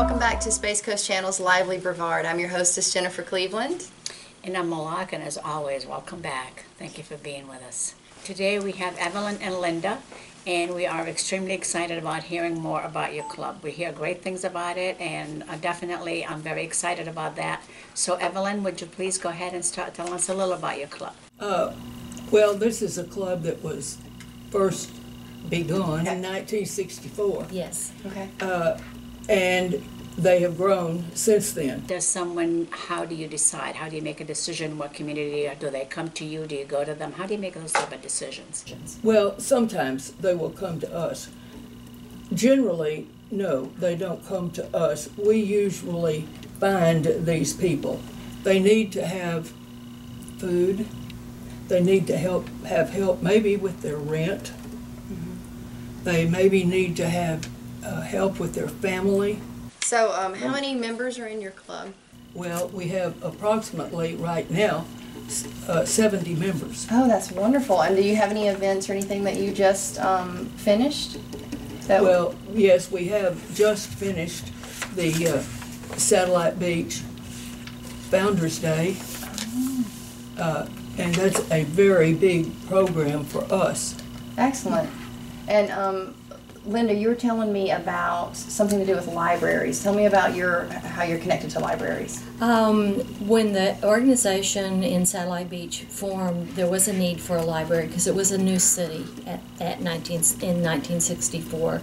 welcome back to Space Coast Channel's Lively Brevard. I'm your hostess, Jennifer Cleveland. And I'm Malak, and as always, welcome back. Thank you for being with us. Today we have Evelyn and Linda, and we are extremely excited about hearing more about your club. We hear great things about it, and uh, definitely I'm very excited about that. So, Evelyn, would you please go ahead and start telling us a little about your club? Uh, well, this is a club that was first begun in 1964, Yes. Okay. uh, and they have grown since then. Does someone, how do you decide? How do you make a decision? What community? Do they come to you? Do you go to them? How do you make those type of decisions? Well, sometimes they will come to us. Generally, no, they don't come to us. We usually find these people. They need to have food. They need to help have help maybe with their rent. Mm-hmm. They maybe need to have uh, help with their family. So, um, how many members are in your club? Well, we have approximately right now uh, 70 members. Oh, that's wonderful. And do you have any events or anything that you just um, finished? That Well, yes, we have just finished the uh, Satellite Beach Founder's Day. Uh, And that's a very big program for us. excellent. And um, Linda, you were telling me about something to do with libraries. Tell me about your how you're connected to libraries. Um, when the organization in Satellite Beach formed, there was a need for a library because it was a new city at, at 19, in 1964.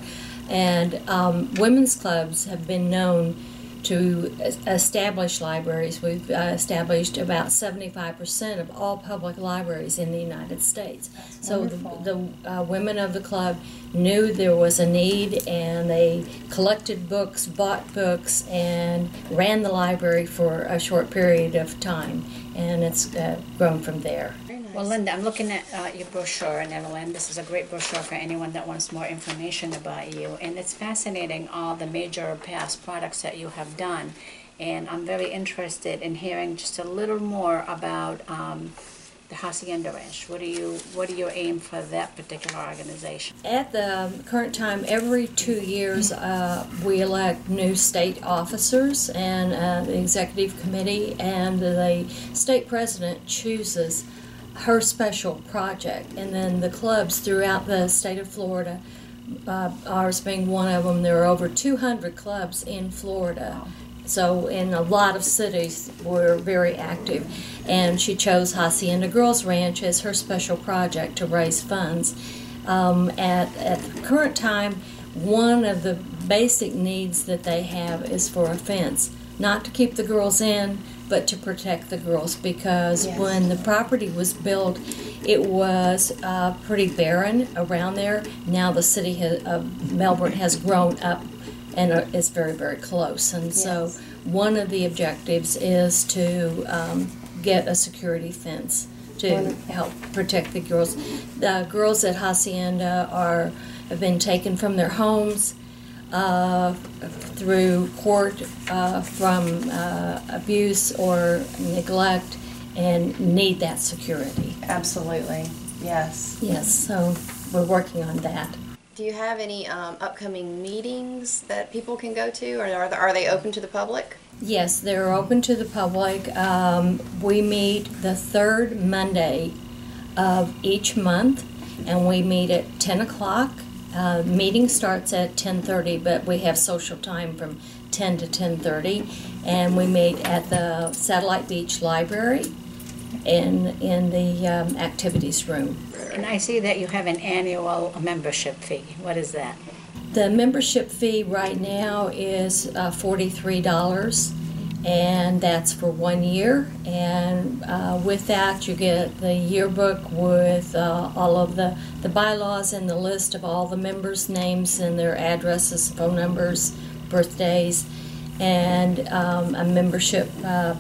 And um, women's clubs have been known to establish libraries. We've uh, established about 75% of all public libraries in the United States. so the, the uh, women of the club knew there was a need and they collected books, bought books, and ran the library for a short period of time. And it's uh, grown from there. Well, Linda, I'm looking at uh, your brochure, and Evelyn, this is a great brochure for anyone that wants more information about you. And it's fascinating all the major past products that you have done. And I'm very interested in hearing just a little more about um, the Hacienda Ranch. What do you What do you aim for that particular organization? At the current time, every two years, uh, we elect new state officers and uh, the executive committee, and the state president chooses her special project. And then the clubs throughout the state of Florida, uh, ours being one of them, there are over 200 clubs in Florida. So in a lot of cities, we're very active. And she chose Hacienda Girls Ranch as her special project to raise funds. Um, at, at the current time, one of the basic needs that they have is for a fence, not to keep the girls in, but to protect the girls because Yes. when the property was built, it was uh, pretty barren around there. Now the city of Melbourne has grown up and are- is very, very close. And so one of the objectives is to um, get a security fence to Wonderful. help protect the girls. The girls at Hacienda are have been taken from their homes uh, through court uh, from uh, abuse or neglect and need that security. Absolutely. Yes. Yes, so we're working on that. Do you have any um, upcoming meetings that people can go to, or are they, are they open to the public? Yes, they're open to the public. Um, we meet the third Monday of each month, and we meet at 10 o'clock. Uh, meeting starts at 10:30, but we have social time from 10 to 10:30, and we meet at the Satellite Beach Library in in the um, activities room. And I see that you have an annual membership fee. What is that? The membership fee right now is uh, forty-three dollars, and that's for one year. And uh, with that, you get the yearbook with uh, all of the, the bylaws and the list of all the members' names and their addresses, phone numbers, birthdays, and um, a membership uh,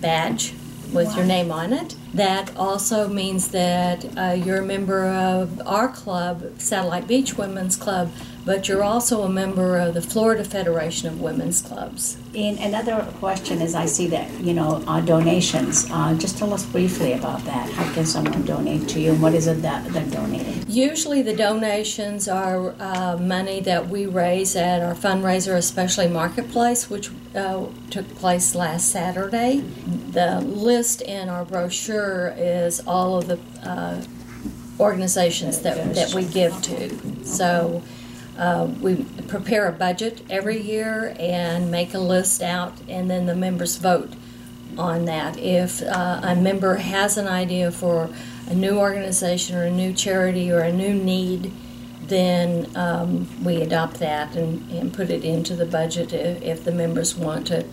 badge with your name on it. That also means that uh, you're a member of our club, Satellite Beach Women's Club, but you're also a member of the Florida Federation of Women's Clubs. And another question is, I see that, you know, uh, donations. Uh, just tell us briefly about that. How can someone donate to you, and what is it that they're donating? Usually, the donations are uh, money that we raise at our fundraiser, especially Marketplace, which uh, took place last Saturday. The list in our brochure is all of the uh, organizations that, that we give to. So uh, we prepare a budget every year and make a list out, and then the members vote on that. If uh, a member has an idea for a new organization or a new charity or a new need, then um, we adopt that and, and put it into the budget if, if the members want to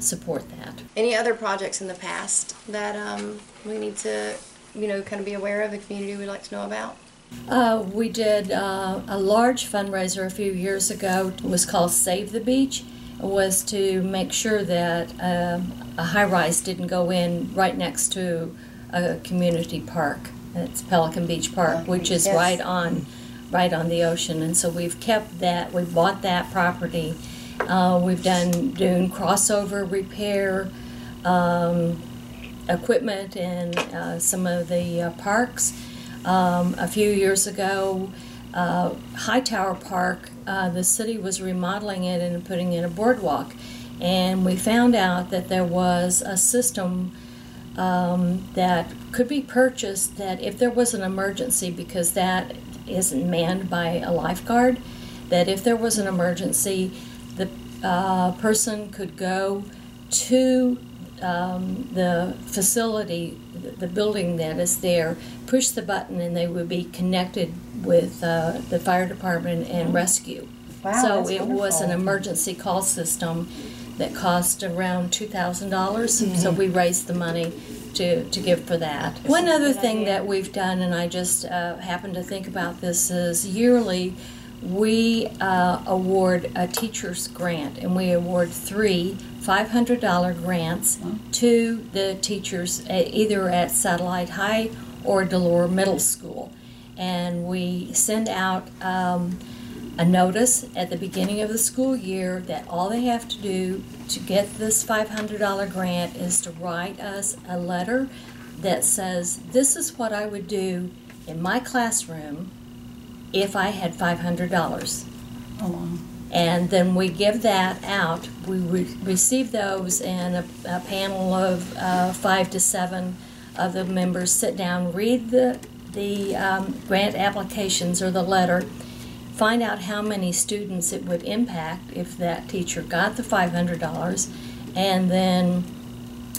support that. Any other projects in the past that um, we need to, you know, kind of be aware of, the community we'd like to know about? Uh, we did uh, a large fundraiser a few years ago. It was called Save the Beach. It was to make sure that um, a high rise didn't go in right next to a community park. It's Pelican Beach Park, which is Yes. right on right on the ocean. And so we've kept that. We bought that property. Uh, we've done dune crossover repair. Um, equipment in uh, some of the uh, parks. Um, a few years ago, uh, Hightower Park, uh, the city was remodeling it and putting in a boardwalk. And we found out that there was a system um, that could be purchased that if there was an emergency, because that isn't manned by a lifeguard, that if there was an emergency, the uh, person could go to um, the facility, the- building that is there, push the button, and they would be connected with uh, the fire department and rescue. Wow, so that's it was an emergency call system that cost around two thousand dollars. Mm-hmm. So we raised the money to, to give for that. One other thing that we've done, and I just uh, happened to think about this, is yearly we uh, award a teacher's grant, and we award three $500 grants to the teachers uh, either at Satellite High or DeLaura Middle School. And we send out um, a notice at the beginning of the school year that all they have to do to get this $500 grant is to write us a letter that says, This is what I would do in my classroom if I had $500. Oh, wow. And then we give that out. We re- receive those, and a, a panel of uh, five to seven of the members sit down, read the, the um, grant applications or the letter, find out how many students it would impact if that teacher got the $500, and then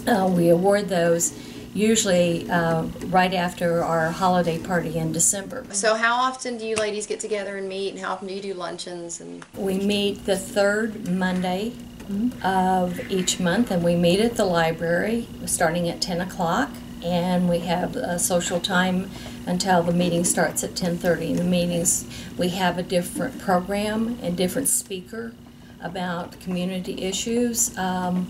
uh, we award those usually uh, right after our holiday party in December. So, how often do you ladies get together and meet, and how often do you do luncheons? And We meet the third Monday of each month, and we meet at the library starting at 10 o'clock. And we have a social time until the meeting starts at 10:30. The meetings we have a different program and different speaker about community issues. Um,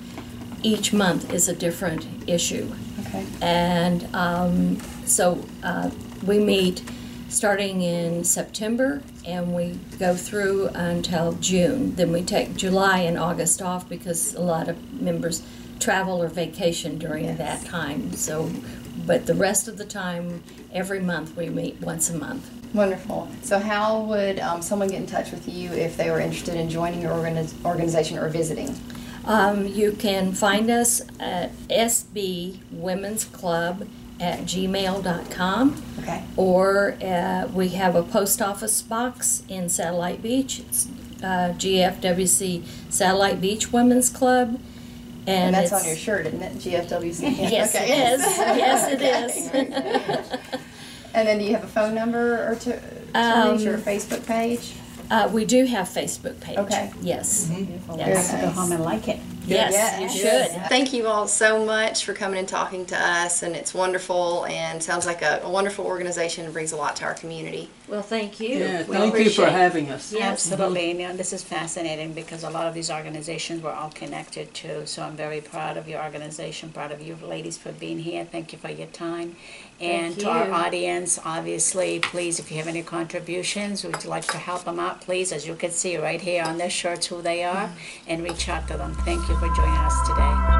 each month is a different issue. okay, And um, so uh, we meet starting in September and we go through until June. Then we take July and August off because a lot of members travel or vacation during that time. So, but the rest of the time, every month we meet once a month. wonderful. So, how would um, someone get in touch with you if they were interested in joining your organiz- organization or visiting? Um, you can find us at SB Women's Club at gmail.com. Okay. Or uh, we have a post office box in Satellite Beach. It's uh, GFWC Satellite Beach Women's Club. And, that's on your shirt, isn't it? GFWC. Yes, okay. it is. Yes, it is. And then, do you have a phone number or to, to reach your Um, Facebook page? Uh, we do have Facebook page. Okay. Yes. Beautiful. Yes. We have go home and like it. Yes, you should. Thank you all so much for coming and talking to us, and it's wonderful and sounds like a, a wonderful organization and brings a lot to our community. Well, thank you. Yeah, We thank you for appreciate- having us. Yeah. Absolutely, and you know, this is fascinating because a lot of these organizations we're all connected to, So I'm very proud of your organization, proud of you ladies for being here. Thank you for your time. And Thank to our you. audience, obviously, please, if you have any contributions, we'd like to help them out, please. As you can see right here on their shirts who they are, and reach out to them. Thank you for joining us today.